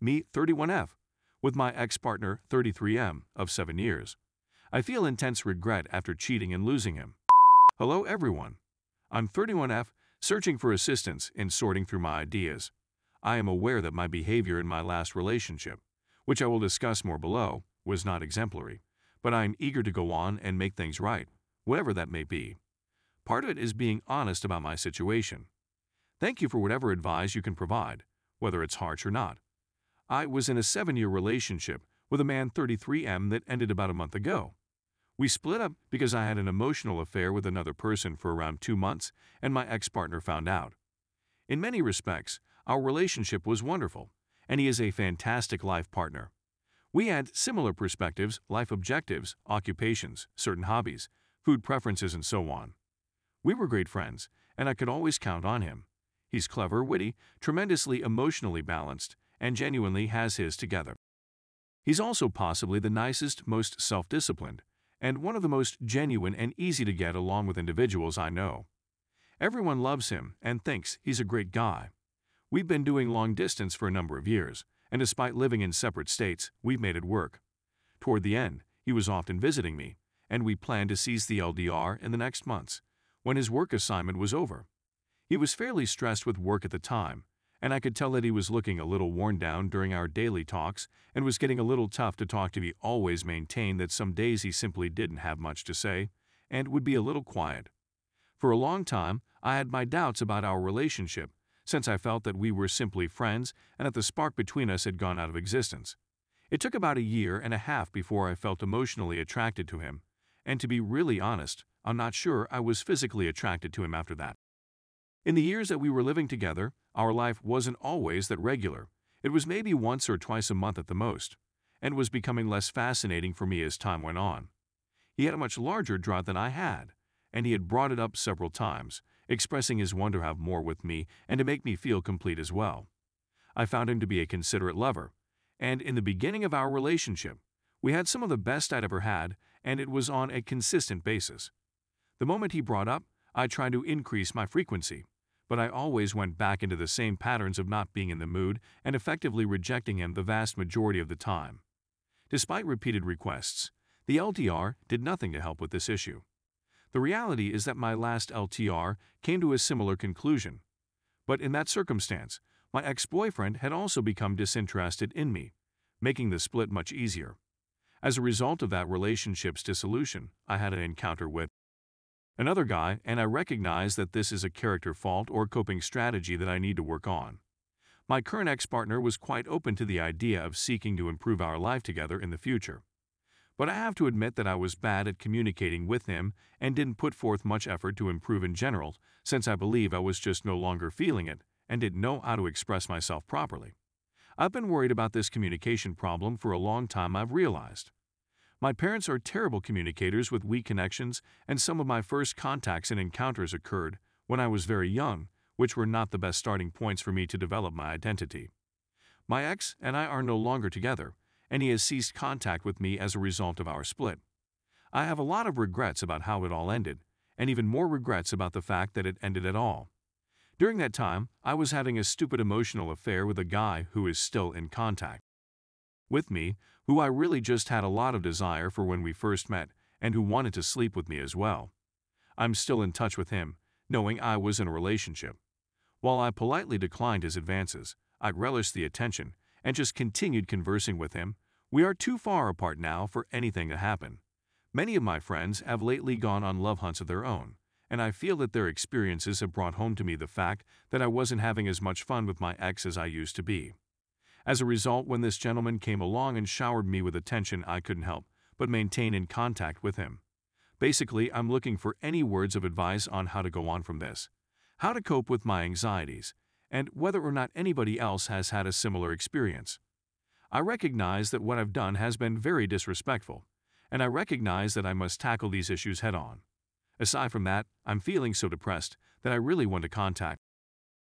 me 31F, with my ex-partner 33M of 7 years. I feel intense regret after cheating and losing him. Hello everyone. I'm 31F, searching for assistance in sorting through my ideas. I am aware that my behavior in my last relationship, which I will discuss more below, was not exemplary, but I am eager to go on and make things right, whatever that may be. Part of it is being honest about my situation. Thank you for whatever advice you can provide, whether it's harsh or not. I was in a seven-year relationship with a man 33M that ended about a month ago. We split up because I had an emotional affair with another person for around two months and my ex-partner found out. In many respects, our relationship was wonderful, and he is a fantastic life partner. We had similar perspectives, life objectives, occupations, certain hobbies, food preferences, and so on. We were great friends, and I could always count on him. He's clever, witty, tremendously emotionally balanced, and genuinely has his together. He's also possibly the nicest, most self-disciplined, and one of the most genuine and easy to get along with individuals I know. Everyone loves him and thinks he's a great guy. We've been doing long distance for a number of years, and despite living in separate states, we've made it work. Toward the end, he was often visiting me, and we planned to seize the LDR in the next months, when his work assignment was over. He was fairly stressed with work at the time, and I could tell that he was looking a little worn down during our daily talks and was getting a little tough to talk to. He always maintained that some days he simply didn't have much to say and would be a little quiet. For a long time, I had my doubts about our relationship, since I felt that we were simply friends and that the spark between us had gone out of existence. It took about a year and a half before I felt emotionally attracted to him, and to be really honest, I'm not sure I was physically attracted to him after that. In the years that we were living together, our life wasn't always that regular. It was maybe once or twice a month at the most, and was becoming less fascinating for me as time went on. He had a much larger drought than I had, and he had brought it up several times, expressing his want to have more with me and to make me feel complete as well. I found him to be a considerate lover, and in the beginning of our relationship, we had some of the best I'd ever had, and it was on a consistent basis. The moment he brought up, I tried to increase my frequency, but I always went back into the same patterns of not being in the mood and effectively rejecting him the vast majority of the time. Despite repeated requests, the LTR did nothing to help with this issue. The reality is that my last LTR came to a similar conclusion. But in that circumstance, my ex-boyfriend had also become disinterested in me, making the split much easier. As a result of that relationship's dissolution, I had an encounter with another guy, and I recognize that this is a character fault or coping strategy that I need to work on. My current ex-partner was quite open to the idea of seeking to improve our life together in the future. But I have to admit that I was bad at communicating with him and didn't put forth much effort to improve in general, since I believe I was just no longer feeling it and didn't know how to express myself properly. I've been worried about this communication problem for a long time, I've realized. My parents are terrible communicators with weak connections, and some of my first contacts and encounters occurred when I was very young, which were not the best starting points for me to develop my identity. My ex and I are no longer together, and he has ceased contact with me as a result of our split. I have a lot of regrets about how it all ended, and even more regrets about the fact that it ended at all. During that time, I was having a stupid emotional affair with a guy who is still in contact with me, who I really just had a lot of desire for when we first met, and who wanted to sleep with me as well. I'm still in touch with him, knowing I was in a relationship. While I politely declined his advances, I relished the attention and just continued conversing with him, we are too far apart now for anything to happen. Many of my friends have lately gone on love hunts of their own, and I feel that their experiences have brought home to me the fact that I wasn't having as much fun with my ex as I used to be. As a result, when this gentleman came along and showered me with attention, I couldn't help but maintain in contact with him. Basically, I'm looking for any words of advice on how to go on from this, how to cope with my anxieties, and whether or not anybody else has had a similar experience. I recognize that what I've done has been very disrespectful, and I recognize that I must tackle these issues head on. Aside from that, I'm feeling so depressed that I really want to contact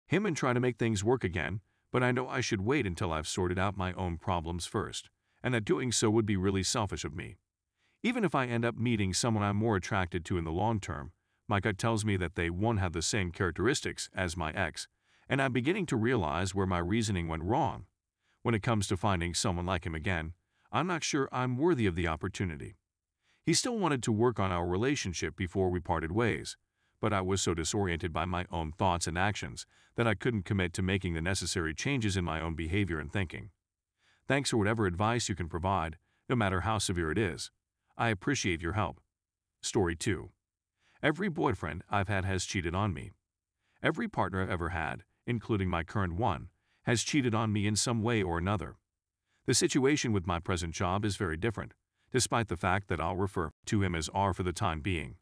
him and try to make things work again, but I know I should wait until I've sorted out my own problems first, and that doing so would be really selfish of me. Even if I end up meeting someone I'm more attracted to in the long term, my gut tells me that they won't have the same characteristics as my ex, and I'm beginning to realize where my reasoning went wrong. When it comes to finding someone like him again, I'm not sure I'm worthy of the opportunity. He still wanted to work on our relationship before we parted ways, but I was so disoriented by my own thoughts and actions that I couldn't commit to making the necessary changes in my own behavior and thinking. Thanks for whatever advice you can provide, no matter how severe it is. I appreciate your help. Story 2 Every boyfriend I've had has cheated on me. Every partner I've ever had, including my current one, has cheated on me in some way or another. The situation with my present job is very different, despite the fact that I'll refer to him as R for the time being.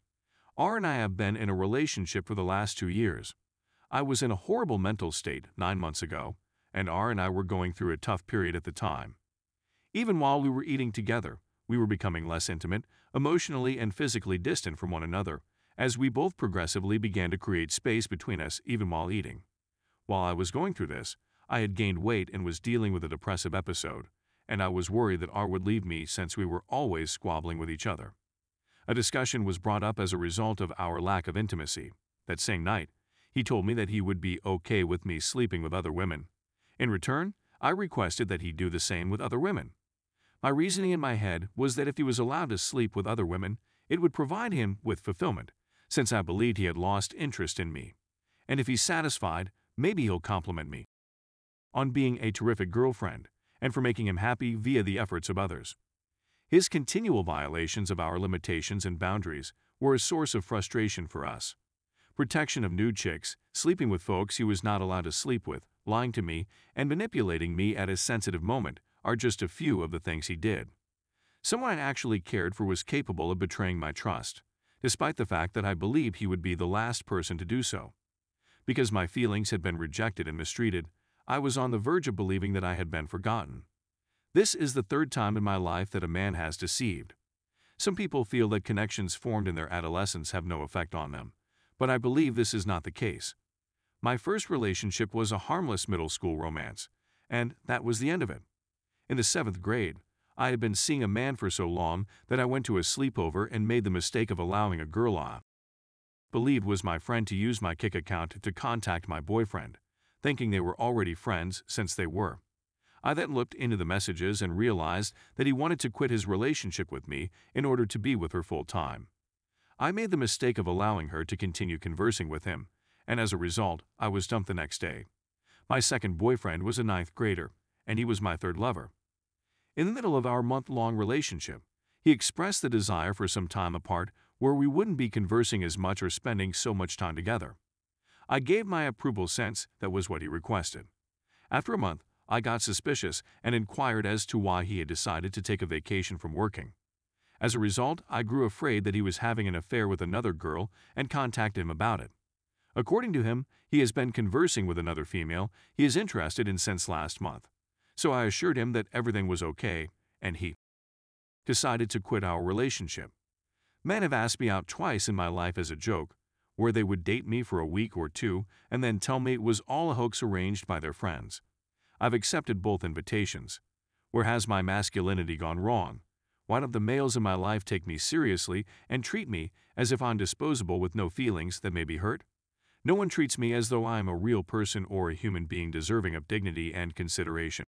R and I have been in a relationship for the last two years. I was in a horrible mental state nine months ago, and R and I were going through a tough period at the time. Even while we were eating together, we were becoming less intimate, emotionally and physically distant from one another, as we both progressively began to create space between us even while eating. While I was going through this, I had gained weight and was dealing with a depressive episode, and I was worried that R would leave me since we were always squabbling with each other. A discussion was brought up as a result of our lack of intimacy. That same night, he told me that he would be okay with me sleeping with other women. In return, I requested that he do the same with other women. My reasoning in my head was that if he was allowed to sleep with other women, it would provide him with fulfillment, since I believed he had lost interest in me. And if he's satisfied, maybe he'll compliment me on being a terrific girlfriend and for making him happy via the efforts of others. His continual violations of our limitations and boundaries were a source of frustration for us. Protection of nude chicks, sleeping with folks he was not allowed to sleep with, lying to me, and manipulating me at a sensitive moment are just a few of the things he did. Someone I actually cared for was capable of betraying my trust, despite the fact that I believed he would be the last person to do so. Because my feelings had been rejected and mistreated, I was on the verge of believing that I had been forgotten. This is the third time in my life that a man has deceived. Some people feel that connections formed in their adolescence have no effect on them, but I believe this is not the case. My first relationship was a harmless middle school romance, and that was the end of it. In the seventh grade, I had been seeing a man for so long that I went to a sleepover and made the mistake of allowing a girl I believed was my friend to use my Kik account to contact my boyfriend, thinking they were already friends since they were. I then looked into the messages and realized that he wanted to quit his relationship with me in order to be with her full time. I made the mistake of allowing her to continue conversing with him, and as a result, I was dumped the next day. My second boyfriend was a ninth grader, and he was my third lover. In the middle of our month-long relationship, he expressed the desire for some time apart where we wouldn't be conversing as much or spending so much time together. I gave my approval since that was what he requested. After a month, I got suspicious and inquired as to why he had decided to take a vacation from working. As a result, I grew afraid that he was having an affair with another girl and contacted him about it. According to him, he has been conversing with another female he is interested in since last month. So I assured him that everything was okay, and he decided to quit our relationship. Men have asked me out twice in my life as a joke, where they would date me for a week or two and then tell me it was all a hoax arranged by their friends. I've accepted both invitations. Where has my masculinity gone wrong? Why don't the males in my life take me seriously and treat me as if I'm disposable with no feelings that may be hurt? No one treats me as though I am a real person or a human being deserving of dignity and consideration.